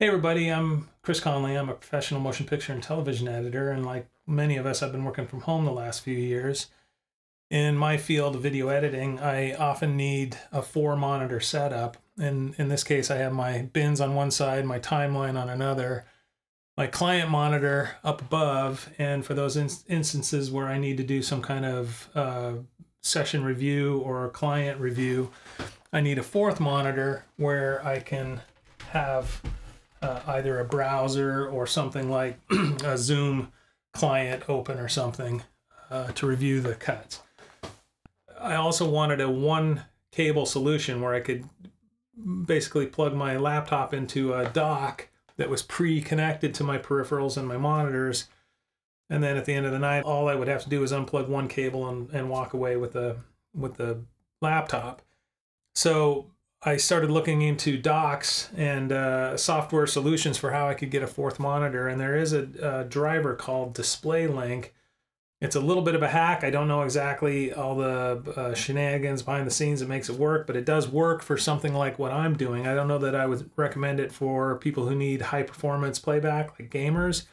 Hey everybody, I'm Chris Conlee. I'm a professional motion picture and television editor, and like many of us, I've been working from home the last few years. In my field of video editing, I often need a four monitor setup. And in this case, I have my bins on one side, my timeline on another, my client monitor up above, and for those in instances where I need to do some kind of uh, session review or client review, I need a fourth monitor where I can have uh, either a browser or something like a Zoom client open or something uh, to review the cuts. I also wanted a one cable solution where I could basically plug my laptop into a dock that was pre-connected to my peripherals and my monitors. And then at the end of the night, all I would have to do is unplug one cable and, and walk away with the with the laptop. So I started looking into docks and uh, software solutions for how I could get a fourth monitor, and there is a, a, driver called DisplayLink. It's a little bit of a hack. I don't know exactly all the uh, shenanigans behind the scenes that makes it work, but it does work for something like what I'm doing. I don't know that I would recommend it for people who need high performance playback, like gamers.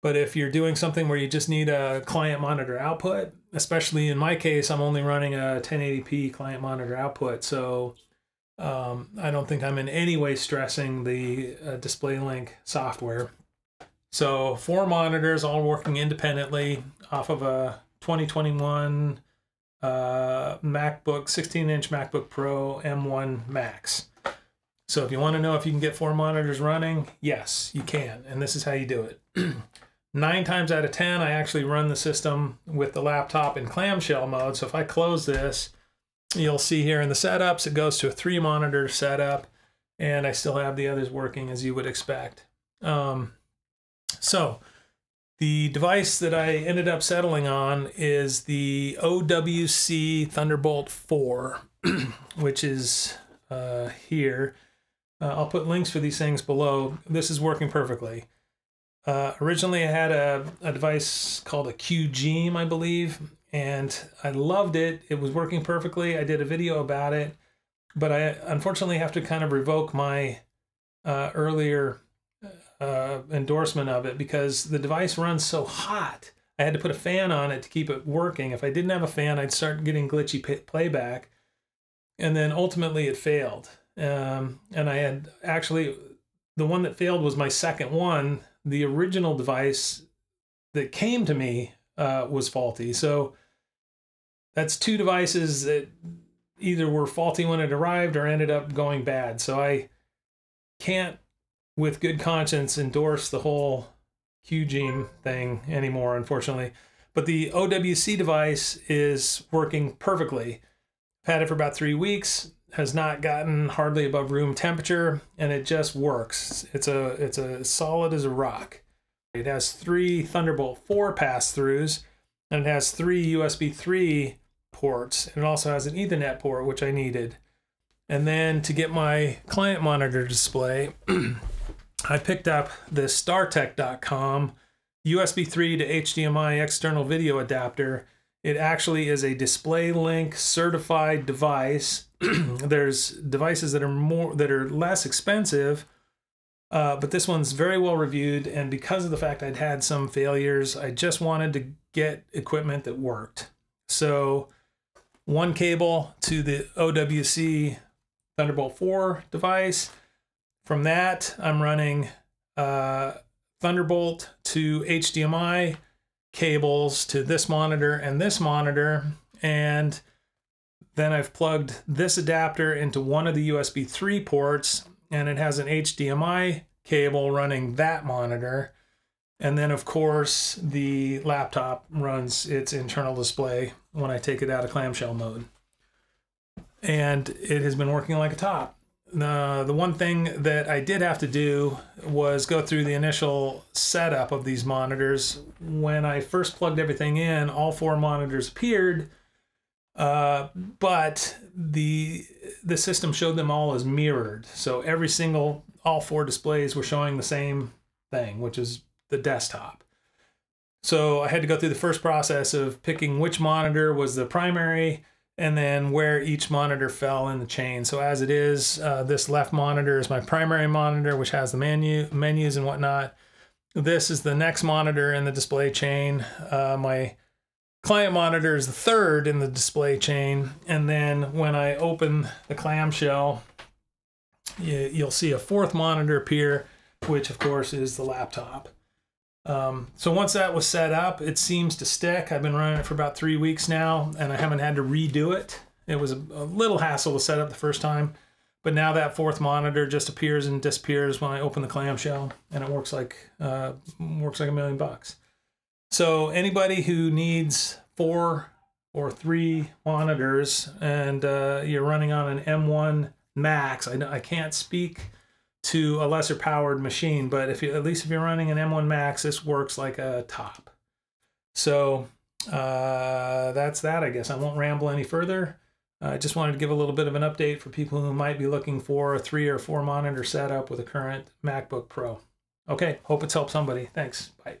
But if you're doing something where you just need a client monitor output, especially in my case, I'm only running a 1080p client monitor output, so um, I don't think I'm in any way stressing the uh, DisplayLink software. So four monitors all working independently off of a 2021 uh, MacBook, 16-inch MacBook Pro M1 Max. So if you want to know if you can get four monitors running, yes, you can. And this is how you do it. Nine times out of 10, I actually run the system with the laptop in clamshell mode. So if I close this, You'll see here in the setups, it goes to a three monitor setup and I still have the others working as you would expect. Um, so the device that I ended up settling on is the OWC Thunderbolt 4, which is uh, here. Uh, I'll put links for these things below. This is working perfectly. Uh, originally, I had a, a device called a QGeeM, I believe, and I loved it. It was working perfectly. I did a video about it, but I unfortunately have to kind of revoke my uh, earlier uh, endorsement of it because the device runs so hot. I had to put a fan on it to keep it working. If I didn't have a fan, I'd start getting glitchy playback. And then ultimately it failed. Um, and I had actually, the one that failed was my second one. The original device that came to me uh, was faulty. So that's two devices that either were faulty when it arrived or ended up going bad. So I can't, with good conscience, endorse the whole QGeeM thing anymore, unfortunately. But the OWC device is working perfectly. Had it for about three weeks, has not gotten hardly above room temperature, and it just works. It's a it's a solid as a rock. It has three Thunderbolt 4 pass-throughs, and it has three USB 3 ports, and it also has an Ethernet port, which I needed. And then to get my client monitor display, I picked up this StarTech.com USB 3 to HDMI external video adapter. It actually is a DisplayLink certified device. There's devices that are more that are less expensive uh, but this one's very well reviewed, and because of the fact I'd had some failures, I just wanted to get equipment that worked. So, one cable to the OWC Thunderbolt 4 device. From that, I'm running uh, Thunderbolt to HDMI cables to this monitor and this monitor. And then I've plugged this adapter into one of the USB 3 ports and it has an HDMI cable running that monitor. And then, of course, the laptop runs its internal display when I take it out of clamshell mode. And it has been working like a top. Uh, the one thing that I did have to do was go through the initial setup of these monitors. When I first plugged everything in, all four monitors appeared, uh, but the the system showed them all as mirrored. So every single, all four displays were showing the same thing, which is the desktop. So I had to go through the first process of picking which monitor was the primary and then where each monitor fell in the chain. So as it is, uh, this left monitor is my primary monitor, which has the menu menus and whatnot. This is the next monitor in the display chain. Uh, my client monitor is the third in the display chain. And then when I open the clamshell, you, you'll see a fourth monitor appear, which of course is the laptop. Um, so once that was set up, it seems to stick. I've been running it for about three weeks now, and I haven't had to redo it. It was a, a little hassle to set up the first time, but now that fourth monitor just appears and disappears when I open the clamshell, and it works like uh, works like a million bucks. So anybody who needs four or three monitors and uh, you're running on an M1 Max, I, I can't speak to a lesser powered machine. But if you, at least if you're running an M1 Max, this works like a top. So uh, that's that, I guess. I won't ramble any further. I just wanted to give a little bit of an update for people who might be looking for a three or four monitor setup with a current MacBook Pro. Okay, hope it's helped somebody. Thanks. Bye.